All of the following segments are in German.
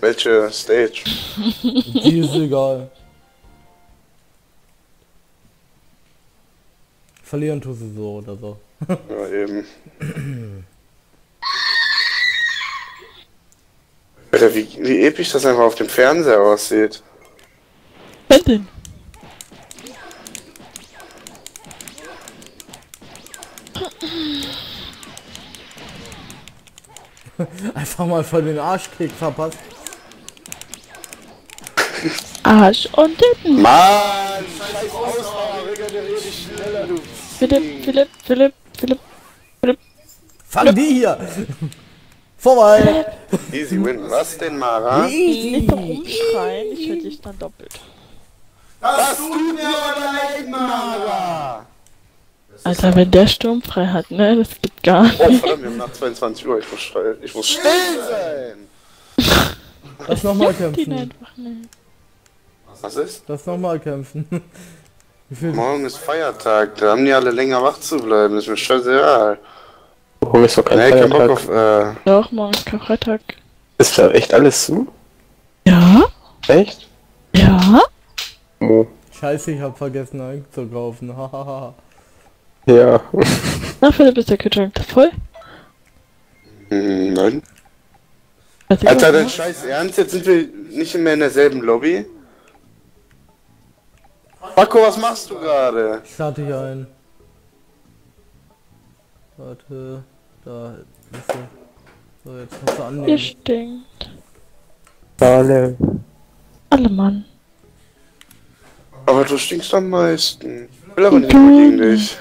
Welche Stage? Die ist egal. Verlieren tust du so oder so. Ja, eben. Alter, wie, wie episch das einfach auf dem Fernseher aussieht. Was denn? Einfach mal voll den Arschkick verpasst. Arsch und Titten. Mann, scheiß schneller, du. Philipp, Philipp, Philipp, Philipp. Fang die hier! Vorbei! Easy win. Was denn, Mara? Nicht so rumschreien, ich höre dich dann doppelt. Das tut mir aber leid, Mara! Alter, wenn der Sturm frei hat, ne, das geht gar Oh, nicht. verdammt, wir haben nach 22 Uhr. Ich muss, still- ich muss still sein. Lass nochmal kämpfen. Was ist? Lass nochmal kämpfen. Morgen ist Feiertag. Da haben die alle länger wach zu bleiben. Das ist mir scheißegal. Warum ist doch kein Nee, kein Bock Feiertag? auf, äh, Doch, morgen ist kein Freitag. Ist da echt alles zu? Ja? Echt? Ja? Oh. Scheiße, ich hab vergessen einzukaufen. Hahaha. Ja. Na, Philipp, ist der Kühlschrank voll? hm, nein. Alter, dein. Scheiß Ernst? Jetzt sind wir nicht mehr in derselben Lobby? Marco, was machst du gerade? Ich lade dich ein. Warte. Da ist er. So, jetzt kannst du Ihr annehmen. stinkt. Alle. Alle Mann. Aber du stinkst am meisten. Ich will aber nicht gegen dich.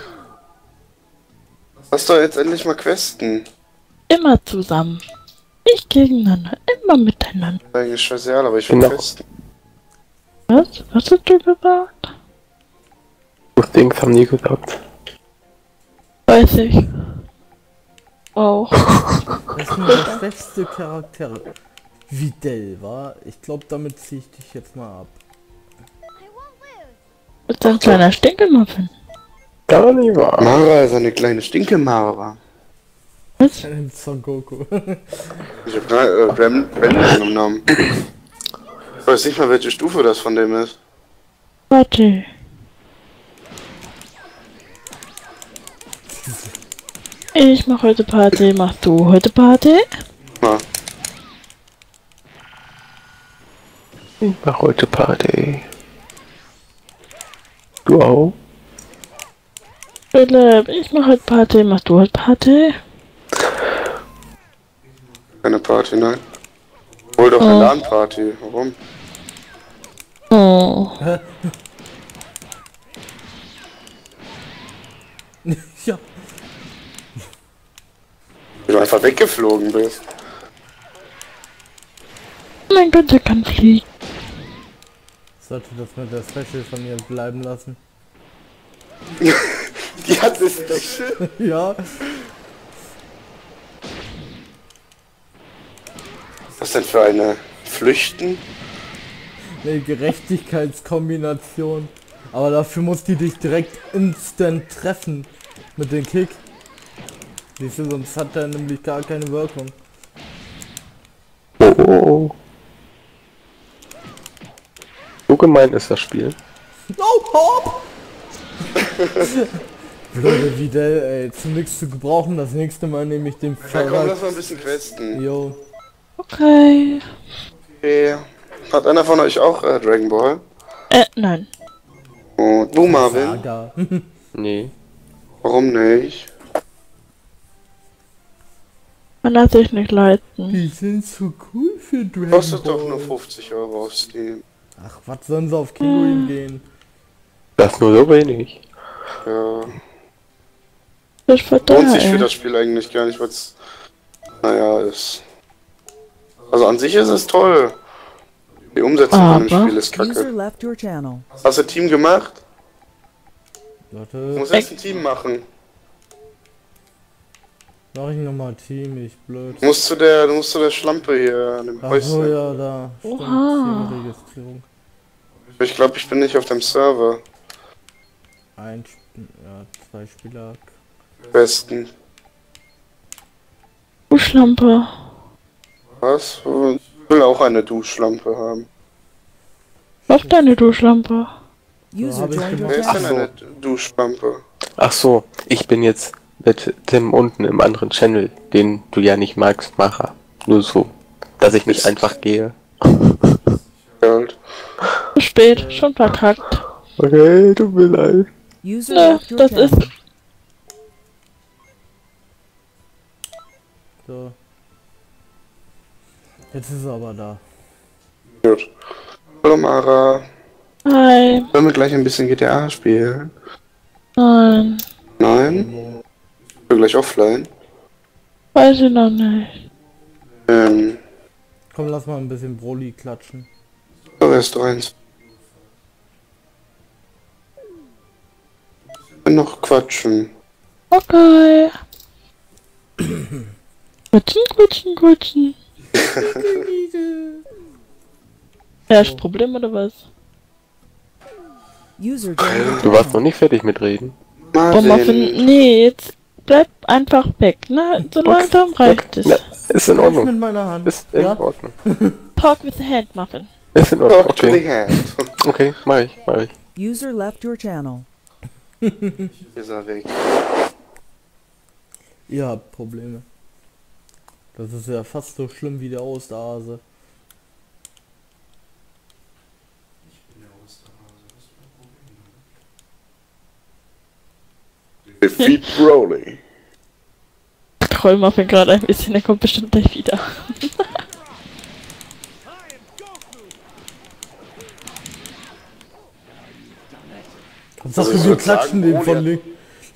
Lass doch jetzt endlich mal questen. Immer zusammen. Nicht gegeneinander, immer miteinander. Eigentlich scheißegal, aber ich will Genau. questen. Was? Was hast du gesagt? Gut Dings haben nie gesagt. Weiß ich. Auch. Das ist nur der schwächste Charakter. Videl, war? Ich glaube, damit ziehe ich dich jetzt mal ab. Ist ein kleiner Stinkelmuffin. Gar nicht wahr. Mara ist eine kleine Stinke-Mara. Was? Ein Son Goku. Ich hab gerade äh, Brandon genommen. Ich weiß nicht mal, welche Stufe das von dem ist. Warte. Ich mach heute Party, machst du heute Party? Na, Ich mach heute Party. Du auch? Philipp, ich mach heute Party, machst du heute Party? keine Party, nein. Hol doch eine LAN-Party. Warum? Oh. ja. Wie du einfach weggeflogen bist. Mein Gott, der kann fliegen. Sollte das mit der Special von mir bleiben lassen. Die hat das Special. ja. Was denn für eine Flüchten? Eine Gerechtigkeitskombination. Aber dafür muss die dich direkt instant treffen. Mit dem Kick. Siehst du, sonst hat er nämlich gar keine Wirkung. Oh, oh, oh. So gemein ist das Spiel. No, hopp! Blöde Videl, ey, zum nichts zu gebrauchen. Das nächste Mal nehme ich den Ja, komm, lass mal ein bisschen questen. Jo. Okay. Okay. Hat einer von euch auch äh, Dragon Ball? Äh, nein. Und du, Marvin? Saga. Nee. Warum nicht? Man lässt sich nicht leiten. Die sind so cool für Dragon Kostet doch Ball. nur 50 Euro auf Steam. Ach, was sollen sie auf Kinguin gehen? Das ist nur so wenig. Ja. Das ist voll Lohnt sich für das Spiel eigentlich gar nicht, weil es. Naja, ist. Also an sich ist es toll. Die Umsetzung von dem Spiel ist kacke. Hast du Team gemacht? Du Warte, musst jetzt ein Team machen. mach ich nochmal Team, ich blöd. Du musst zu der, du musst zu der Schlampe hier an dem Ach Häuschen. ja, da. Stimmt. Teamregistrierung. Ich glaube, ich bin nicht auf dem Server. Ein, ja, zwei Spieler. Besten. Duschlampe. Was? Ich will auch eine Duschlampe haben. Auf deine Duschlampe. User Wer ist denn Ach so. eine Duschlampe? Ach so, ich bin jetzt mit Tim unten im anderen Channel, den du ja nicht magst, Macher. Nur so, dass ich nicht Ist- einfach gehe. Geld. Zu spät, schon verkackt. Okay, tut mir leid. Your das ist. So. Jetzt ist er aber da. Gut. Hallo Mara. Hi. Wollen wir gleich ein bisschen GTA spielen? Nein. Nein? Ich bin gleich offline. Weiß ich noch nicht. Ähm, Komm, lass mal ein bisschen Broly klatschen. so erst eins. Bin noch quatschen. Okay. Quatschen, quatschen, quatschen. Herrscht Problem oder was? Du warst noch nicht fertig mit reden. Oh, Muffin, nee, jetzt bleib einfach weg, ne? So langsam reicht es. Ja, ist in Mit Ordnung. meiner Hand. Ist in ja? Ordnung. Talk with the hand, Muffin. Ist in Ordnung. Talk Okay, hand. okay, mach ich, mach ich. User left your channel. Ist er weg. Ihr habt Probleme. Das ist ja fast so schlimm wie der Osterhase. Defeat Broly. Troll Muffin gerade ein bisschen, der kommt bestimmt gleich wieder. Hauptsache Also ich wir würd klatschen den von der- lin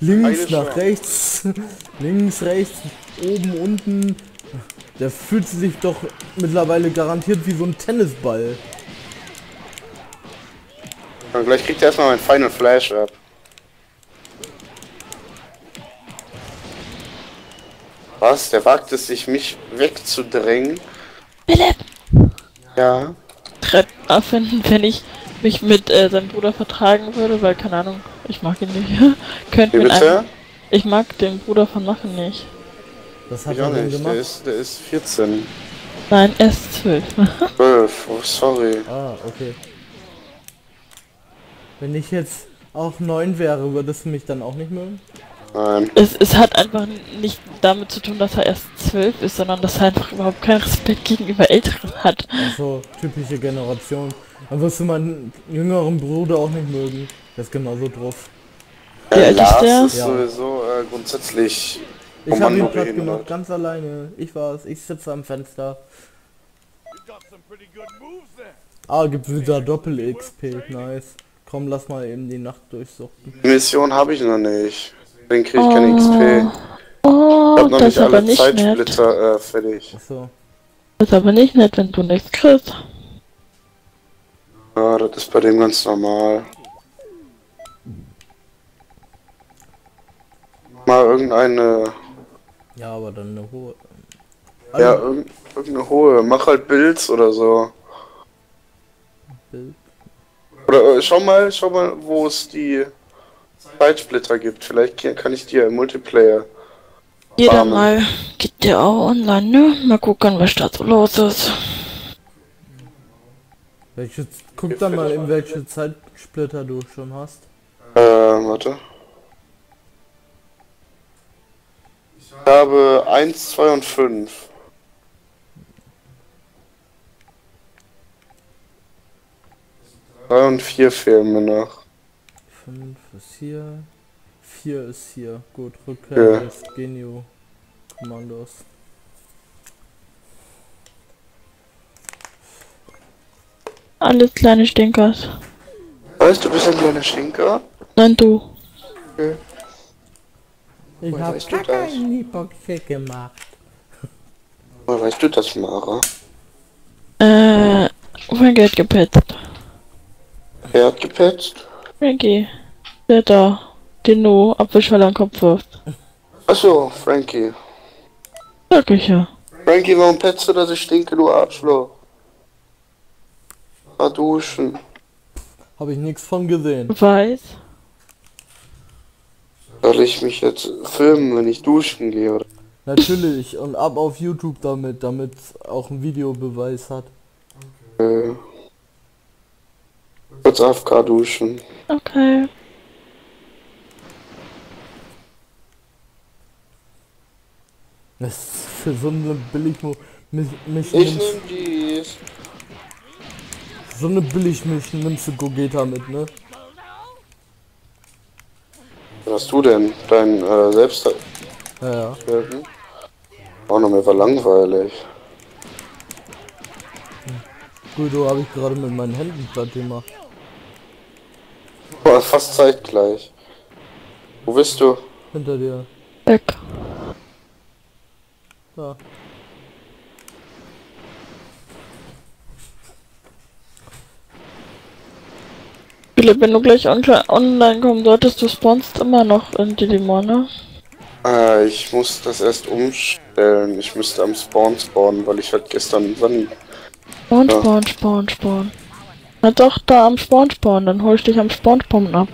links nach rechts. links, rechts, oben, unten. Der fühlt sich doch mittlerweile garantiert wie so ein Tennisball. Und gleich kriegt er erstmal mein Final Flash ab. Was? Der wagt es sich, mich wegzudrängen? Philipp! Ja. Trepp erfinden, wenn ich mich mit äh, seinem Bruder vertragen würde, weil, keine Ahnung, ich mag ihn nicht. Könnten wir ihn bitte? einfach- Ich mag den Bruder von Muffin nicht. Das hat Ich er denn nicht. gemacht. Der ist, der ist 14. Nein, er ist zwölf. 12. Oh, sorry. Ah, okay. Wenn ich jetzt auch neun wäre, würdest du mich dann auch nicht mögen? Nein. es, es hat einfach nicht damit zu tun, dass er erst zwölf ist, sondern dass er einfach überhaupt keinen Respekt gegenüber Älteren hat. So, typische Generation. Dann wirst du meinen jüngeren Bruder auch nicht mögen. Der ist genauso drauf. Äh, ist Lars der? ist Ja. sowieso äh, grundsätzlich. Ich habe ihn platt gemacht, ganz alleine. Ich war's, ich sitze am Fenster. Ah, gibt wieder Doppel-XP, nice. Komm, lass mal eben die Nacht durchsuchten. Die Mission habe ich noch nicht. Deswegen kriege ich keine XP. Oh, Ich habe noch das nicht ist aber alle nicht nett. Zeitsplitter äh, fertig. Achso. Das ist aber nicht nett, wenn du nichts kriegst. Ja, das ist bei dem ganz normal. Mal irgendeine. Ja, aber dann eine hohe. Ja, irgend, irgendeine hohe. Mach halt Builds oder so. Bild. Oder äh, schau mal, schau mal, wo es die Zeitsplitter gibt. Vielleicht kann- ich dir im Multiplayer. Jeder Barmen. mal geht der auch online, ne? Mal gucken, was da so los ist. Welche, guck dann mal, in welche Zeitsplitter du schon hast. Äh, warte. Ich habe 1, 2 und 5. Drei und vier fehlen mir noch. 5 ist hier. 4 ist hier. Gut, Rückkehr Ja. des Genio Kommandos. Alles kleine Stinkers. Weißt du, du bist ein kleiner Stinker? Nein, du. Ich Woher hab Kacke das? in die Boxe gemacht. Woher weißt du das, Mara? Äh, Frankie hat gepetzt. Wer hat gepetzt? Frankie. Der da. Den du Apfelschale am Kopf wirft. Achso, Frankie. Sag ich ja. Frankie, warum petzt du, dass ich stinke, du Arschloch? Mal duschen. Hab ich nichts von gesehen. Weiß. Soll ich mich jetzt filmen, wenn ich duschen gehe? Oder? Natürlich. Und ab auf YouTube damit, damit auch ein Videobeweis hat. Äh, kurz AFK duschen. Okay. Das ist für so eine Billigmo... Mich, mich Ich nehm dies. so eine Billigmilch nimmst du Gogeta mit, ne? Was hast du denn? Dein äh, Selbst... Ja, ja. Auch noch mir war langweilig. Guido habe ich gerade mit meinen Händen platt gemacht. Boah, fast zeitgleich. Wo bist du? Hinter dir. Weg. Da. Philipp, wenn du gleich on online kommen solltest, du spawnst immer noch in Digimon, ne? Äh, ich muss das erst umstellen. Ich müsste am Spawn spawnen, weil ich halt gestern Sunny. Spawn, Ja. spawn, spawn, spawn. Na doch, da am Spawn spawn, dann hol ich dich am Spawn spawn ab.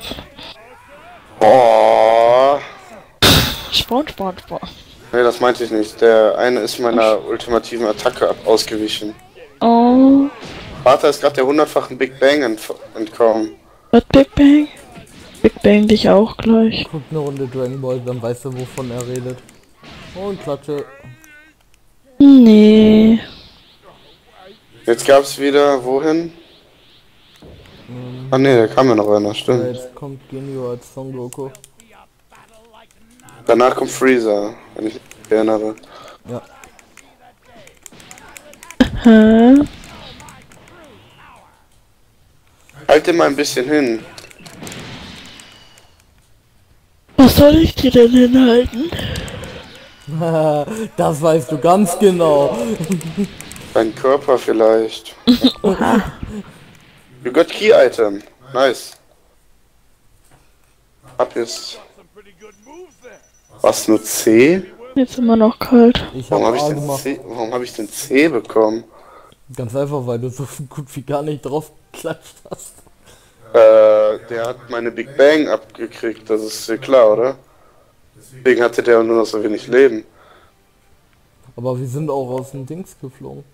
Oh. Spawn, spawn, spawn. Nee, das meinte ich nicht. Der eine ist meiner ultimativen Attacke ab ausgewichen. Oh, Vater ist gerade der hundertfachen Big Bang entkommen. Was Big Bang? Big Bang dich auch gleich. Guck eine Runde Dragon Ball, dann weißt du, wovon er redet. Und klatsche. Nee. Jetzt gab's wieder, wohin? Ah ne, da kam ja noch einer, Ja, stimmt. jetzt kommt Genio als Son Goku. Danach kommt Freezer, wenn ich mich erinnere. Ja. Hä? Halt den mal ein bisschen hin. Was soll ich dir denn hinhalten? das weißt du ganz genau. Dein Körper vielleicht. You got Key Item. Nice. Ab jetzt. Was nur C? Jetzt immer noch kalt. Ich Warum habe habe ich gemacht. C? Warum habe ich denn C bekommen? Ganz einfach, weil du so gut wie gar nicht drauf geklatscht hast. Äh, der hat meine Big Bang abgekriegt, das ist dir klar, oder? Deswegen hatte der nur noch so wenig Leben. Aber wir sind auch aus dem Dings geflogen.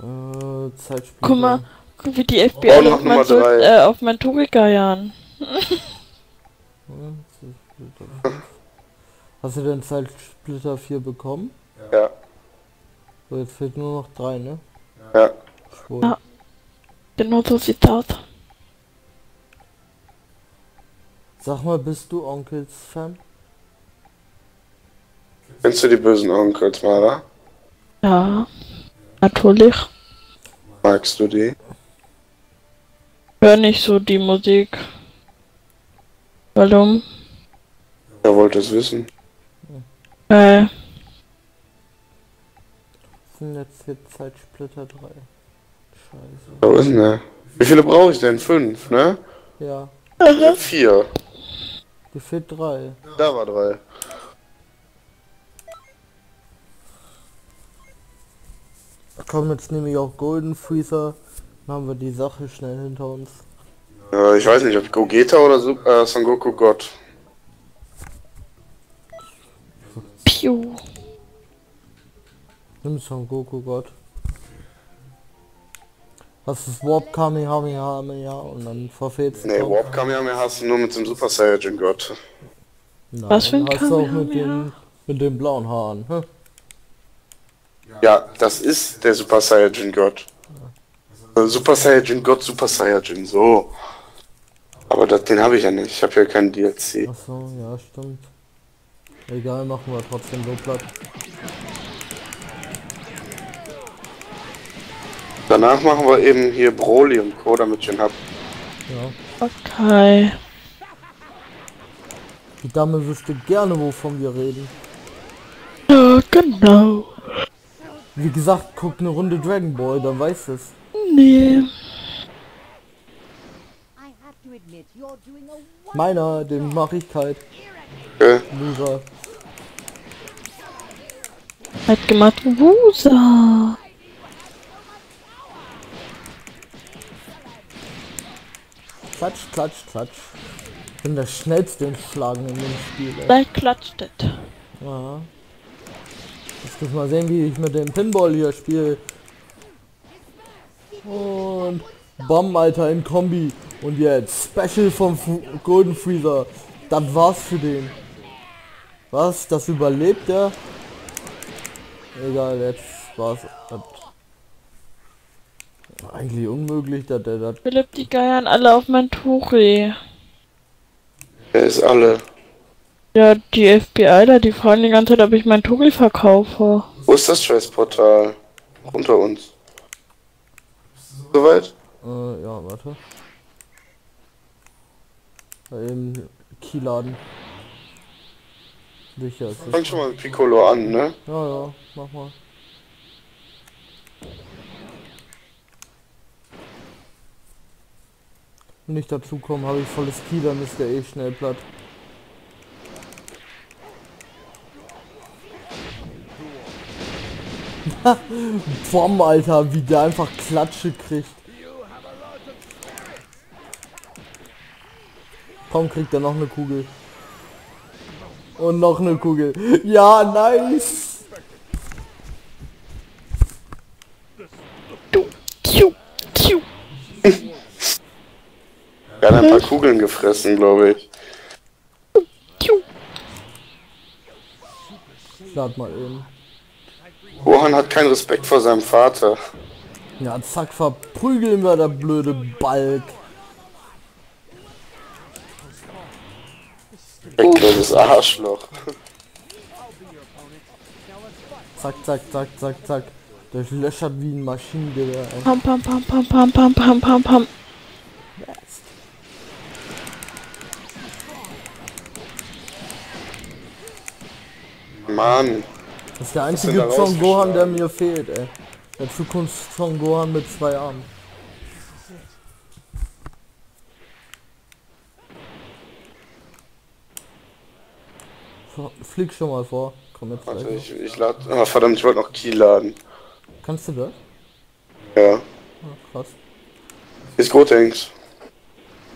Ja. Äh, Zeitspiel. Guck mal, guck wie die Oh, FBI noch auf mein, so, äh, auf mein Torika jagen. Hast du denn Zeitsplitter 4 bekommen? Ja, So, jetzt fehlt nur noch 3, ne? ja. Cool. Ja. Genau so sieht's aus. Sag mal, bist du Onkels Fan? Kennst du die bösen Onkels, Mara? Ja. Natürlich. Magst du die? Hör nicht so die Musik. Warum? Er wollte es wissen. Äh, sind jetzt hier Zeitsplitter 3. Scheiße. Wo ist denn der? Wie viele brauche ich denn? Fünf, ne? Ja, Ja, vier. dir fehlt 3. Da war drei. Komm, jetzt nehme ich auch Golden Freezer. Dann haben wir die Sache schnell hinter uns. Äh, ich weiß nicht, ob Gogeta oder Super, äh, Son Goku Gott. Piu. Nimm Son Goku Gott. Was ist Warp Kamehameha und dann verfehlst du Nee, doch. Warp Kamehameha hast du nur mit dem Super Saiyajin Gott. Nein, Was für ein hast du auch mit den, mit den blauen Haaren. Hm? Ja, das ist der Super Saiyajin Gott. Super Saiyajin Gott, Super Saiyajin, so. Aber das, den habe ich ja nicht. Ich habe ja keinen DLC. Achso, ja, stimmt. Egal, machen wir trotzdem so platt. Danach machen wir eben hier Broly und Co., damit ich ihn hab. Ja. Okay. Die Dame wüsste gerne, wovon wir reden. Ja, genau. Wie gesagt, guck eine Runde Dragon Ball, dann weiß es. Nee. Meiner, den mache ich kalt. Okay? Loser. Hat gemacht Wusa. Klatsch, klatsch, klatsch. bin der schnellste im Schlagen in dem Spiel. Ey. Klatscht es. Ja. Jetzt muss mal sehen, wie ich mit dem Pinball hier spiele. Und Bam, Alter, in Kombi. Und jetzt Special vom Fu Golden Freezer. Das war's für den. Was? Das überlebt der? Egal, jetzt war's. Eigentlich unmöglich, dass der das. Philipp, die geiern alle auf mein Tori. Er ist alle. Ja, die FBI da, die fragen die ganze Zeit, ob ich mein Tori verkaufe. Wo ist das Scheißportal? Unter uns. Soweit? Äh, ja, warte. Bei dem Keyladen. Sicher ist es. Fang schon mal mit Piccolo an, ne? Ja, ja, mach mal. Ich dazu komme, habe ich volles Key, dann ist der eh schnell platt. Bom, Alter, wie der einfach Klatsche kriegt. Komm, kriegt er noch eine Kugel. Und noch eine Kugel. Ja, nice. Er hat ein paar Kugeln gefressen, glaube ich. Lad mal eben. Rohan hat keinen Respekt vor seinem Vater. Ja, zack, verprügeln wir der blöde Balk. Wegblödes Arschloch. Zack, zack, zack, zack, zack. Der löchert wie ein Maschinengewehr. pam, pam, pam, pam, pam, pam, pam, pam. Mann. Das ist der einzige Son Gohan, der mir fehlt, ey. Der Zukunft Son Gohan mit zwei Armen. Flieg schon mal vor. Komm jetzt Warte, ich, ich lad. Ah, verdammt, ich wollte noch Key laden. Kannst du das? Ja. Ah, krass. Ist Gotenks.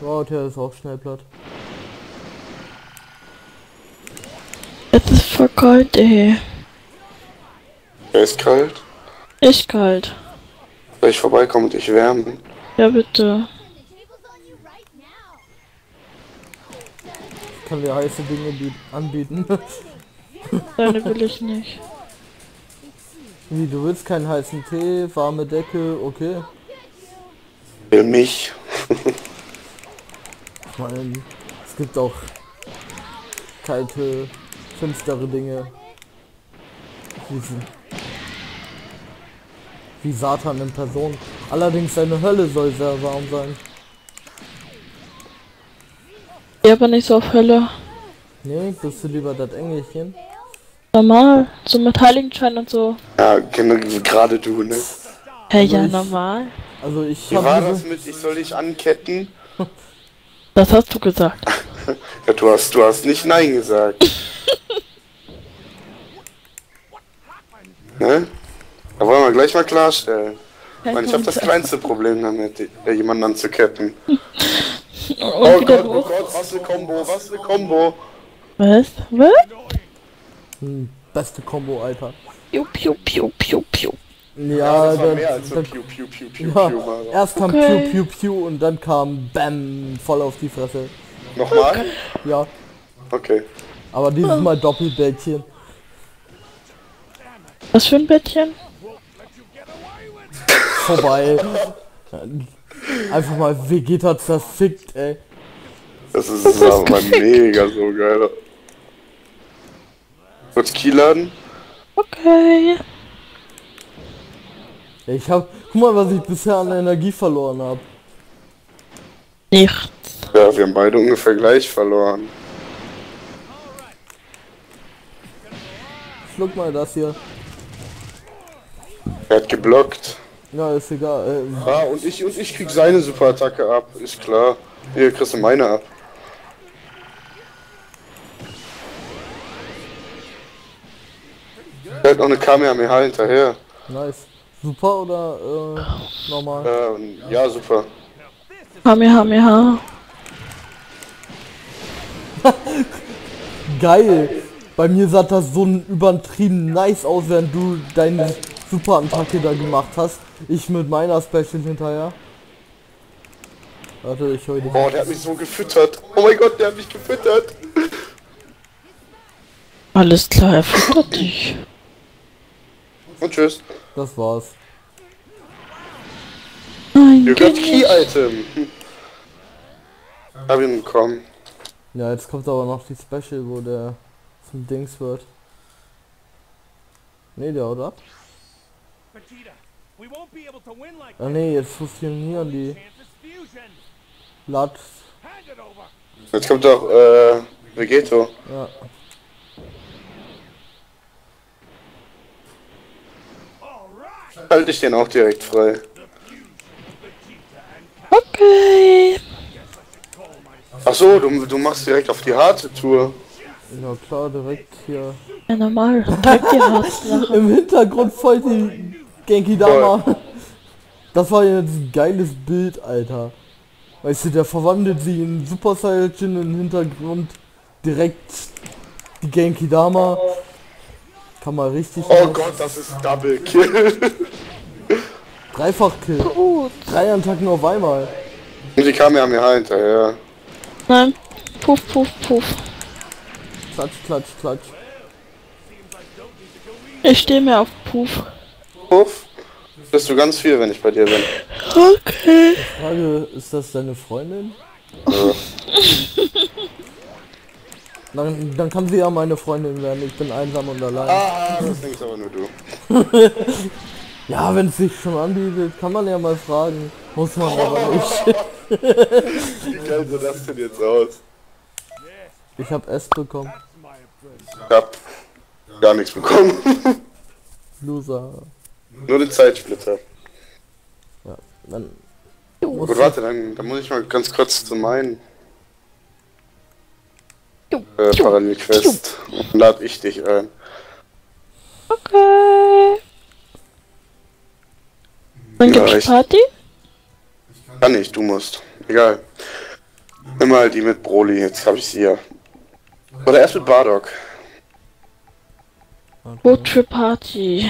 Wow, der ist auch schnell platt. Es ist voll kalt, ey. Er ist kalt. Echt kalt. Soll ich vorbeikommen und dich wärmen? Ja, bitte. Ich kann dir heiße Dinge biet- anbieten. Deine will ich nicht. Wie, du willst keinen heißen Tee, warme Decke, okay. Will mich. Ich meine, es gibt auch kalte, finstere Dinge. Wie, sie- wie Satan in Person. Allerdings seine Hölle soll sehr warm sein. Ja, aber nicht so auf Hölle. Nee, bist du lieber das Engelchen? Normal. So mit Heiligenschein und so. Ja, genau, gerade du, ne? Hey, ja, ich- normal. Also ich Wie war das mit, ich soll dich anketten? Das hast du gesagt. Ja, du hast, du hast nicht Nein gesagt. ne? Da wollen wir gleich mal klarstellen. Ich meine, ich habe das kleinste Problem damit, äh, jemanden anzuketten. Oh wieder Gott, oh. Gott, was eine Kombo, was eine Kombo. Was? Was? hm, beste Combo, Alter. Piu, piu, piu, piu, piu. Ja, das war dann- mehr als so dann- Piu, Piu, Piu, Piu, ja Piu. war das. erst kam Okay. Piu Piu Piu und dann kam Bam voll auf die Fresse. Nochmal? Ja, Okay. aber dieses Mal Doppelbällchen. Was für ein Bettchen? Vorbei. Einfach mal Vegeta zerfickt, ey. Das ist das ist aber mega so geil. Kurz Key laden? Okay. Ich hab, guck mal, was ich bisher an Energie verloren hab. Nichts. Ja, wir haben beide ungefähr gleich verloren. Schluck mal das hier. Er hat geblockt. Ja, ist egal. Äh, Ah, und ich und ich krieg seine Superattacke ab, ist klar. Hier kriegst du meine ab. Er hat noch eine Kamehameha hinterher. nice. Super oder äh, normal? Ähm, ja, super. Kamehameha. Geil. Bei mir sah das so ein übertrieben nice aus, während du deine Superattacke da gemacht hast. Ich mit meiner Special hinterher. Warte, ich heute. Oh, der hat mich so gefüttert. Oh mein Gott, der hat mich gefüttert. Alles klar, er füttert dich. Und tschüss. Das war's. Nein, You got geh Key nicht. Item. Hab ihn bekommen. Ja, jetzt kommt aber noch die Special, wo der zum Dings wird. Ne, der haut ab. Ah ne, jetzt fusionieren die. chance is fusion. Lat. Hand it over. Jetzt kommt doch, äh, Vegeto. Ja. Halte ich den auch direkt frei. Okay. Ach so, du, du machst direkt auf die harte Tour. Ja klar, direkt hier. Ja, normal. Direkt die. Im Hintergrund voll die Genki Dama. Das war jetzt ein geiles Bild, Alter. Weißt du, der verwandelt sie in Super Saiyajin im Hintergrund direkt die Genki Dama. Kann man richtig Oh nice- Gott, das ist Double Kill. Dreifach Kill. Drei Attacken auf einmal. Und die kam ja mir hinterher. Nein. Puff, puff, puff. Klatsch, klatsch, klatsch. Ich stehe mir auf Puff. Puff. Bist du ganz viel, wenn ich bei dir bin. Okay. Frage, ist das deine Freundin? Dann, dann kann sie ja meine Freundin werden. Ich bin einsam und allein. Ah, das denkst aber nur du. Ja, wenn es sich schon anbietet, kann man ja mal fragen. Muss man aber nicht. Wie geil sieht das denn jetzt aus? Ich hab S bekommen. Ich hab gar nichts bekommen. Loser. Nur den Zeitsplitter. Dann Gut, warte, dann, dann muss ich mal ganz kurz zu meinen äh, Parallelquest. Dann lade ich dich ein. Okay. Dann Ja, gibt's ich- Party? Kann nicht, du musst. Egal. Nimm mal die mit Broly, jetzt habe ich sie ja. Oder erst mit Bardock. Road Trip Party.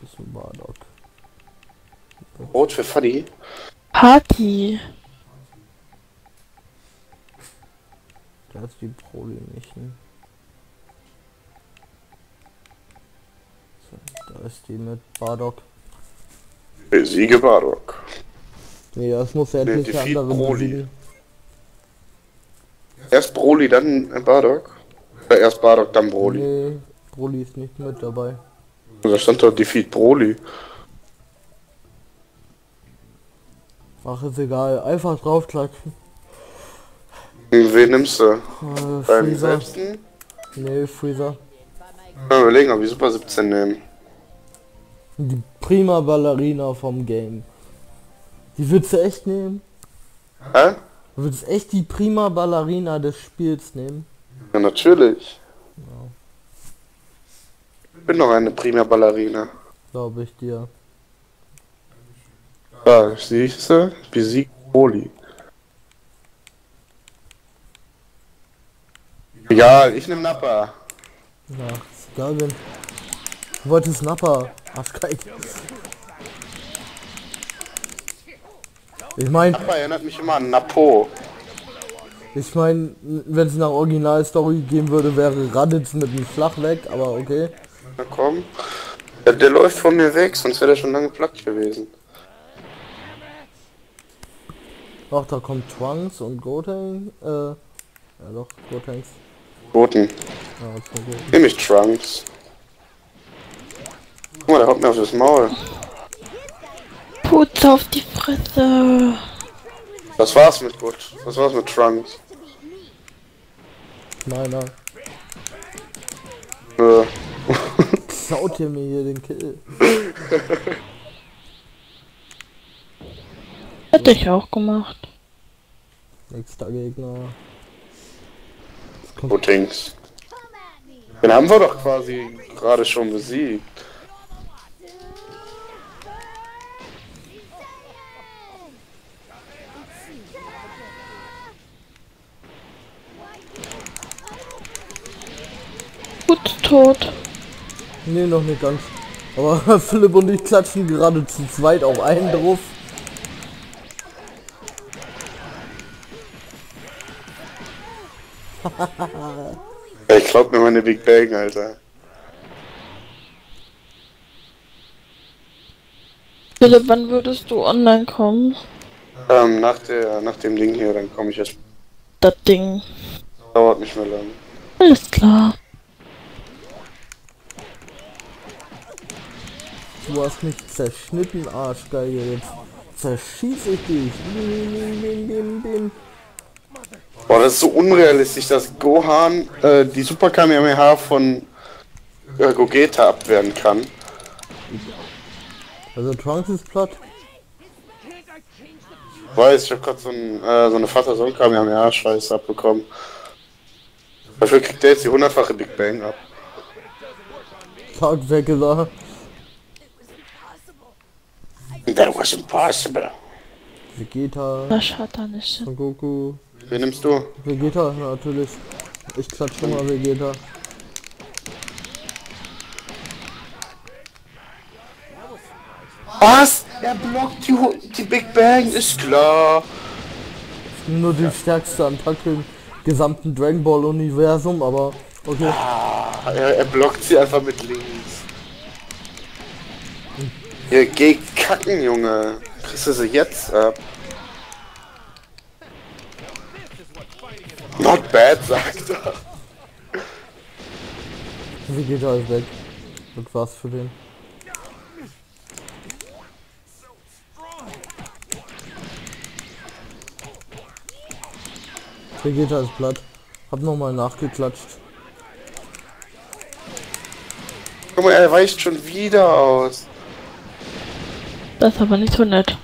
bist du Bardock. Rot für Fuddy. Party. Da ist die Broly nicht, ne? So, da ist die mit Bardock. Siege Bardock. Nee, das muss ja Nee, etliche Defeat andere Broly. besiegen. Erst Broly, dann Bardock. Oder erst Bardock, dann Broly. Nee, Broly ist nicht mit dabei. Da stand doch Defeat Broly. Ach, ist egal. Einfach draufklatschen. Wen nimmst du? Äh, Beim Freezer. selbsten? Nee, Freezer. Mal überlegen, ob ich Super 17 nehme. Die prima Ballerina vom Game. Die würdest du echt nehmen? Hä? Du würdest echt die prima Ballerina des Spiels nehmen? Ja, natürlich. Ich bin noch eine prima Ballerina. Glaube ich dir. Ah, siehst du? Besiegt Broly. Egal, ich nehme Nappa. Ja, egal, wenn. Du wolltest Nappa. Arschgeig. Ich mein, Nappa erinnert mich immer an Napo. ich mein, wenn es nach Originalstory gehen würde, wäre Raditz mit dem Flach weg, aber okay. Na komm. Ja, der läuft von mir weg, sonst wäre der schon lange platt gewesen. Ach, da kommt Trunks und Gotenks. Äh, ja doch, Gotenks. Roten. Ja, okay, gut. Nehme ich Trunks. Guck mal, der haut mir auf das Maul. Putz auf die Fresse. Was war's mit Gut? Was war's mit Trunks? Meiner. Äh, Klaut ihr mir hier den Kill. Hätte ich auch gemacht. Nächster Gegner. Gotings. Den haben wir doch quasi gerade schon besiegt. gut tot. Nee, noch nicht ganz. Aber Philipp und ich klatschen gerade zu zweit auf einen drauf. Ich glaub mir meine Big Bang, Alter. Philipp, wann würdest du online kommen? Ähm, nach der, nach dem Ding hier, dann komme ich erst. Das Ding. Dauert nicht mehr lang. Alles klar. Du hast mich zerschnitten, Arschgeige. Jetzt zerschieß ich dich. Bim, bim, bim, bim, bim. Boah, das ist so unrealistisch, dass Gohan äh, die Super Kamehameha von äh, Gogeta abwehren kann. Also Trunks ist platt. Ich weiß, ich habe gerade so, ein, äh, so eine Vater-Sohn Kamehameha-Scheiße abbekommen. Dafür kriegt er jetzt die hundertfache Big Bang ab. Tag weggesagt. That was impossible. Vegeta, Das hat er nicht. Son Goku. Wen nimmst du? Vegeta natürlich. Ich klatsch schon mal Vegeta. Was? Er blockt die, die Big Bang, ist klar. Nur die stärkste Attacke im gesamten Dragon Ball Universum, aber okay. Ah, er, er blockt sie einfach mit links. Ja, geh kacken, Junge. Kriegst du sie jetzt ab? Not bad, sagt er. Vegeta ist weg. Das war's für den. Vegeta ist platt. Hab nochmal nachgeklatscht. Guck mal, er weicht schon wieder aus. Das ist aber nicht so nett.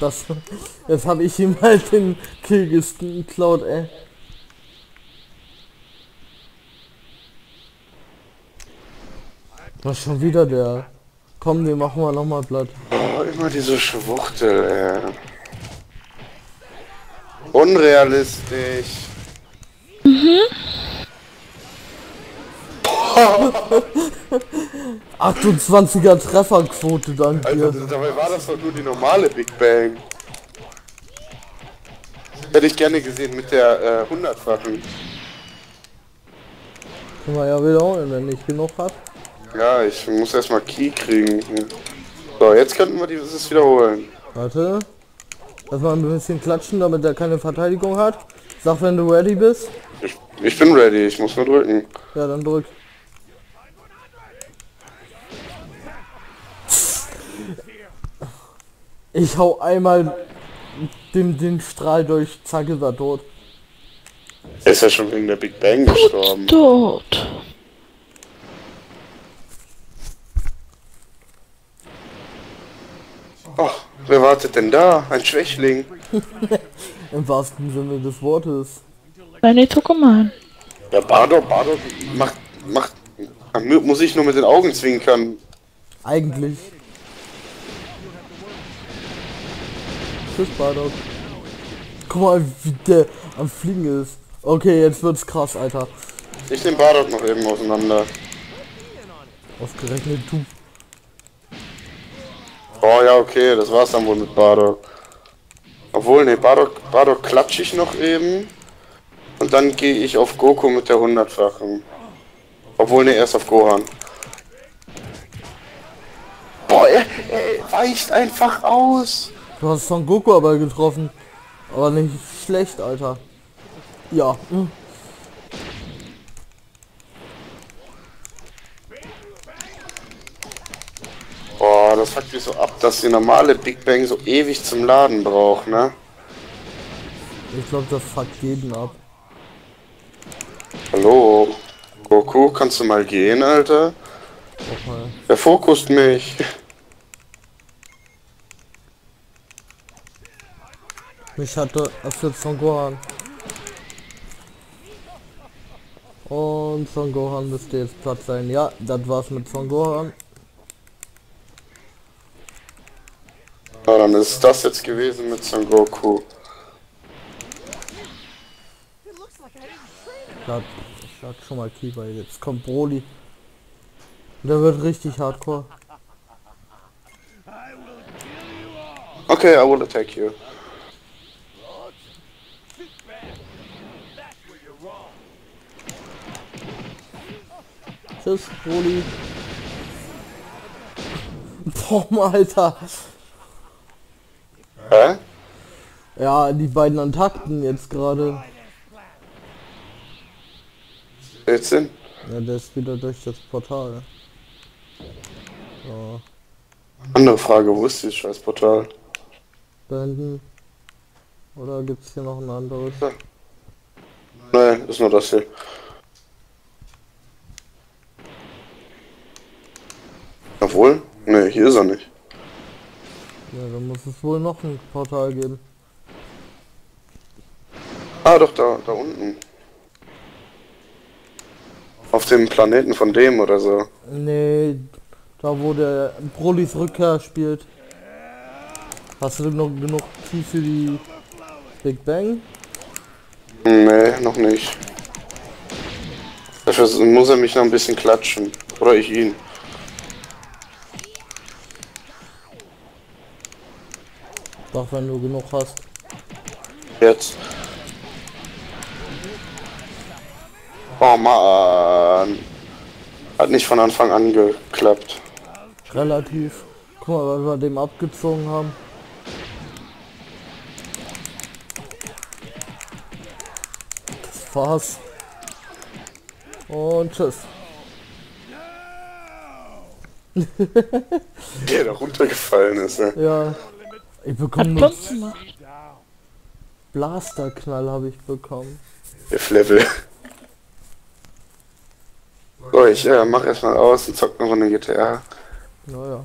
Das. Jetzt habe ich ihm halt den Kill geklaut, ey. Was schon wieder der. Komm, den machen wir nochmal platt. Oh, immer diese Schwuchtel, ey. Unrealistisch. 28er Trefferquote, danke Alter, dabei war das doch nur die normale Big Bang. Hätte ich gerne gesehen mit der äh, hundertfachen. Können wir ja wiederholen, wenn ich genug hab. Ja, ich muss erstmal Key kriegen. So, jetzt könnten wir dieses wiederholen. Warte. Lass mal ein bisschen klatschen, damit er keine Verteidigung hat. Sag, wenn du ready bist. Ich, ich bin ready, ich muss nur drücken. Ja, dann drück. Ich hau einmal den, den Strahl durch, zack ist er tot. Er ist ja schon wegen der Big Bang gestorben. Tot. Oh, wer wartet denn da? Ein Schwächling. Im wahrsten Sinne des Wortes. So gemein. Ja, Bardock, Bardock macht, macht, muss ich nur mit den Augen zwinkern. Eigentlich. Tschüss, Bardock. Guck mal, wie der am Fliegen ist. Okay, jetzt wird's krass, Alter. Ich nehme Bardock noch eben auseinander. Ausgerechnet du. Oh ja, okay, das war's dann wohl mit Bardock. Obwohl, ne, Bardock, Bardock klatsche ich noch eben. Und dann gehe ich auf Goku mit der hundertfachen. Obwohl, ne, erst auf Gohan. Boah, er, er weicht einfach aus. Du hast Son Goku aber getroffen. Aber nicht schlecht, Alter. Ja. hm. Boah, das fuckt mich so ab, dass die normale Big Bang so ewig zum Laden braucht, ne? Ich glaube, das fuckt jeden ab. Hallo? Goku, kannst du mal gehen, Alter? Mal. Wer fokust mich? Mich hatte jetzt Son Gohan. Und Son Gohan müsste jetzt platt sein. Ja, das war's mit Son Gohan. Ja, dann ist das jetzt gewesen mit Son Goku. Ich lad schon mal Keyboard. Jetzt kommt Broly. Der wird richtig hardcore. Okay, I will attack you. Tschüss, Broly. Boah, Alter. Hä? Ja, die beiden Antakten jetzt gerade. Jetzt sind? Ja, der ist wieder durch das Portal. So, Andere Frage, wo ist dieses scheiß Portal? da hinten. Oder gibt's hier noch ein anderes? Nein, ist nur das hier. Obwohl? Ne, hier ist er nicht. Ja, dann muss es wohl noch ein Portal geben. Ah, doch, da, da unten. Auf dem Planeten von dem oder so. Nee, da wo der Brolys Rückkehr spielt. Hast du noch genug Key für die Big Bang? Nee, noch nicht. Dafür muss er mich noch ein bisschen klatschen. Oder ich ihn. Doch, wenn du genug hast. Jetzt. Oh man. Hat nicht von Anfang an geklappt. Relativ. Guck mal, weil wir dem abgezogen haben. Das war's. Und tschüss. Der da runtergefallen ist, ne? Ja. Ich bekomme nur. Blasterknall habe ich bekommen. F-Level. So, ich äh, mach erstmal aus und zock noch eine GTA. Naja.